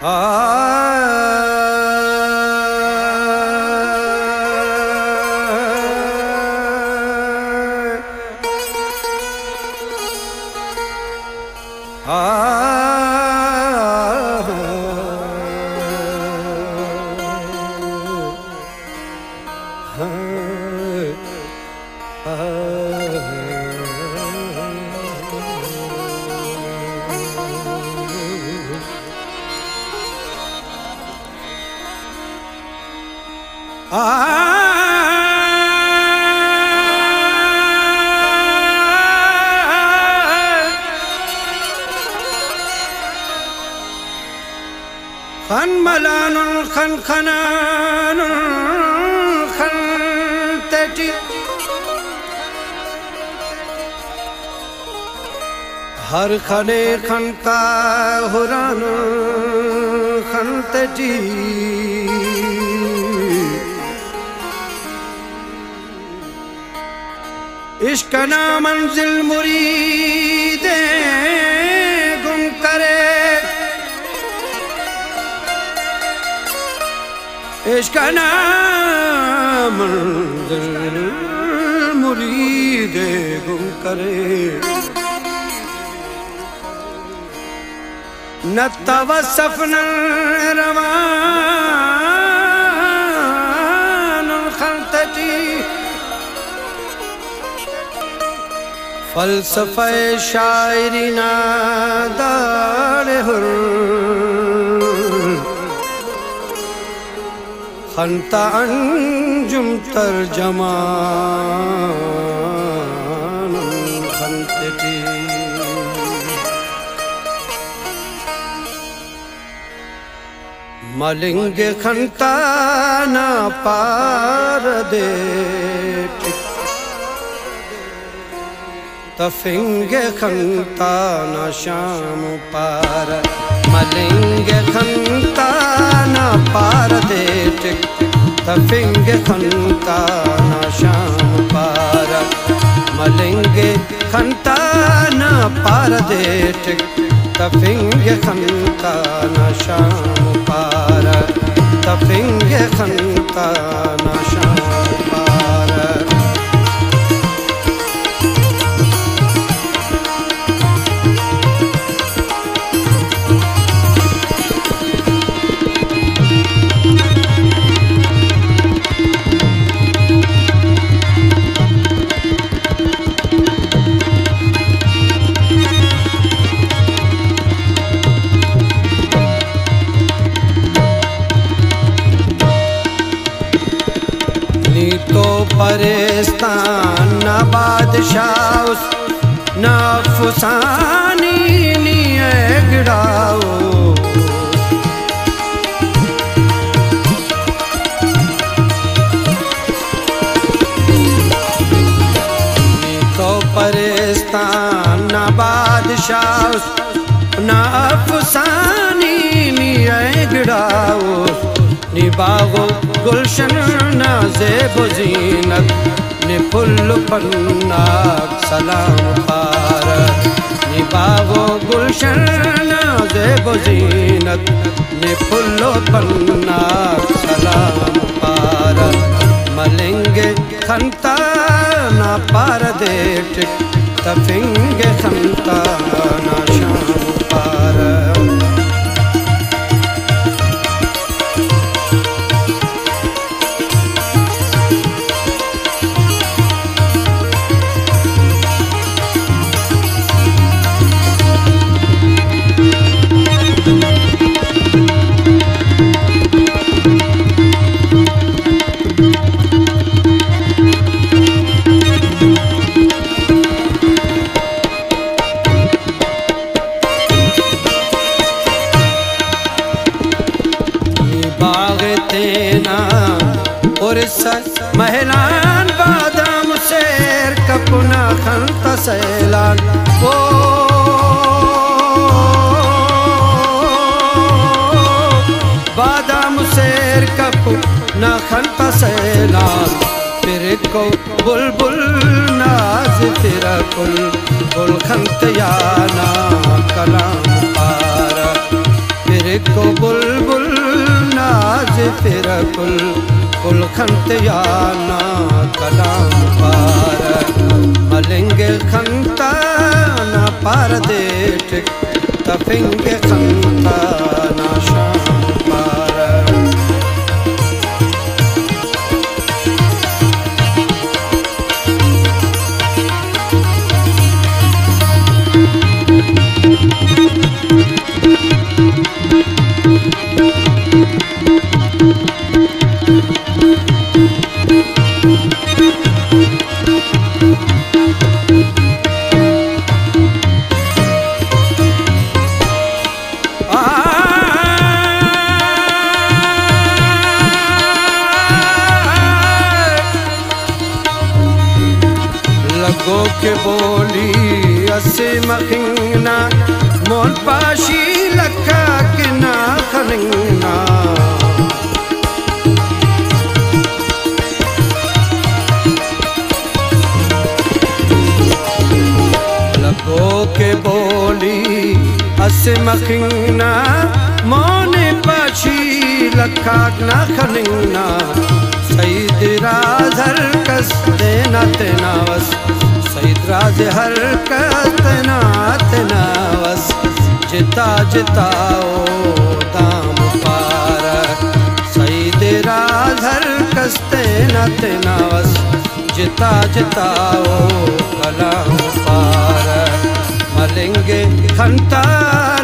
خن خن ملان خن خن خن تتي هر خن خن تا هران خن تتي عشق نا منزل مرید گم کرے۔ عشق نام منزل مرید گم کرے۔ نہ توصف نہ روان فلسفہ شاعری نادار ہر خنتا انجم ترجمان خنتتی ملنگ خنتا نا پار دے تفنگ خنتا نا شام پار، ملنگ خنتا نا پار دے ٹک تفنگ خنتا نا شام پار، ملنگ خنتا نا پار دے ٹک تفنگ خنتا نا شام پرستان نہ بادشاہ اس، نہ فسانی نی گڑاؤ۔ تو پرستان نہ بادشاہ اس، نہ فسانی نی گڑاؤ۔ نی باغو گلشن نا زیب و نی پھل پناک سلام پار نی باغو گلشن نا زیب و زینت نی پھل پناک سلام پار ملنگ خنتا نا پار دیٹ تفنگ خنتا فرصت مهلان بادام سير كبنا خنت سيلان بادام سير كبنا خنت سيلان فرقو بلبل ناز فرقل بل خنت يانا كلام پارا۔ بل بل ناز فرقل ਕੁਲ ਖੰਤਿਆ ਨਾ ਕਲਾਮ ਪਾਰ। ਮਲਿੰਗ ਖੰਤਾ ਨਾ ਪਰ ਦੇ ਟਿਕ گو کے بولی اسی مخینا مول پاشی لکھا کنا خنینا لگو که بولی اسی مخینا مول پاشی لکا کنا خنینا سید را کس دینا تینا وست راز حرکت نات ناوس، جتا جتاو دام پارک۔ سید راز حرکت نات ناوس، جتا جتاو کلام پارک۔ ملنگے کھنتا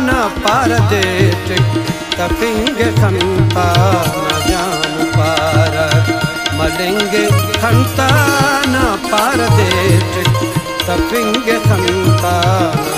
نا پار دیٹک تپنگ کھنتا نا جام پارک۔ ملنگے کھنتا نا پار دیٹک ಪಿಂಗ ಸಂತಾನ